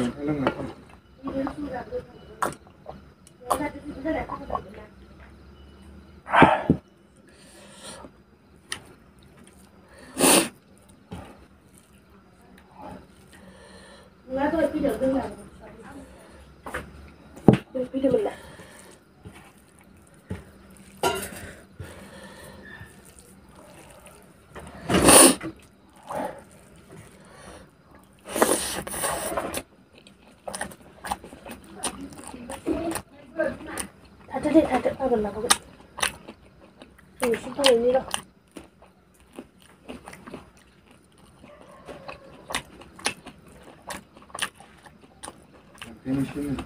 嗯好的嘿，他这个爸拿，你是不能了。给你吃。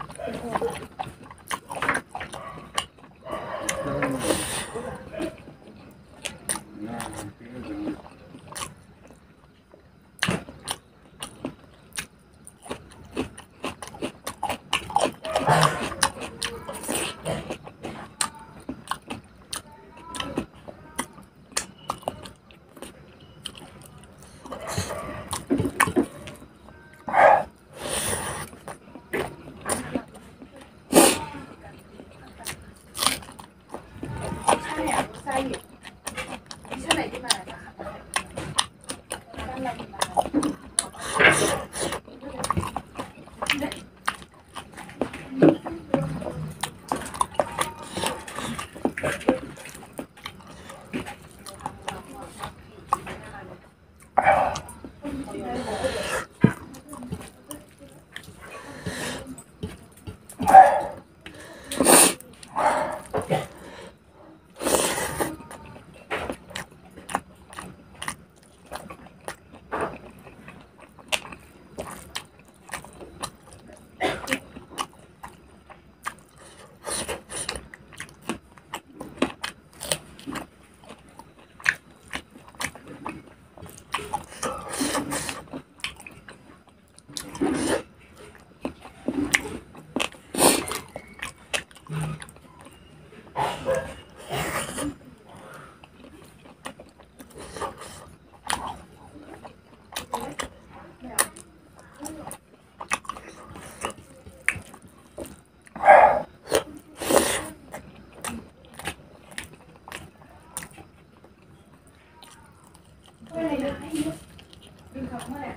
頑張れ。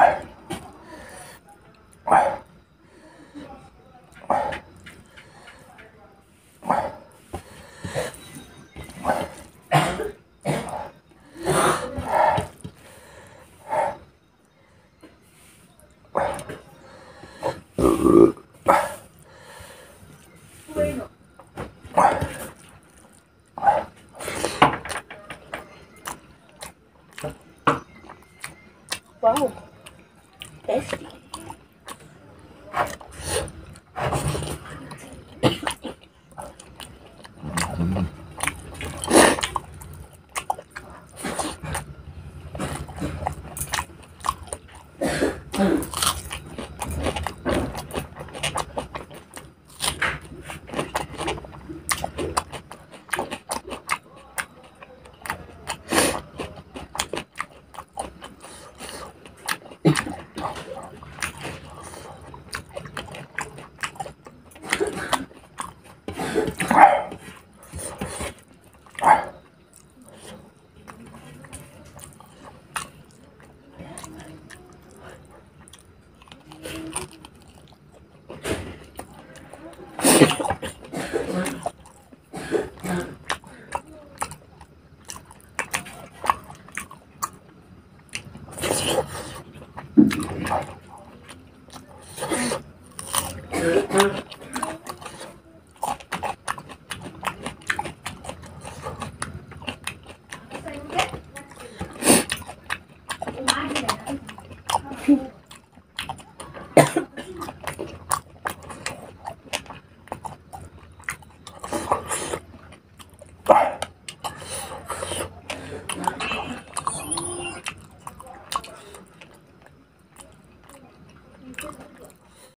anywhere. Mm-hmm. You.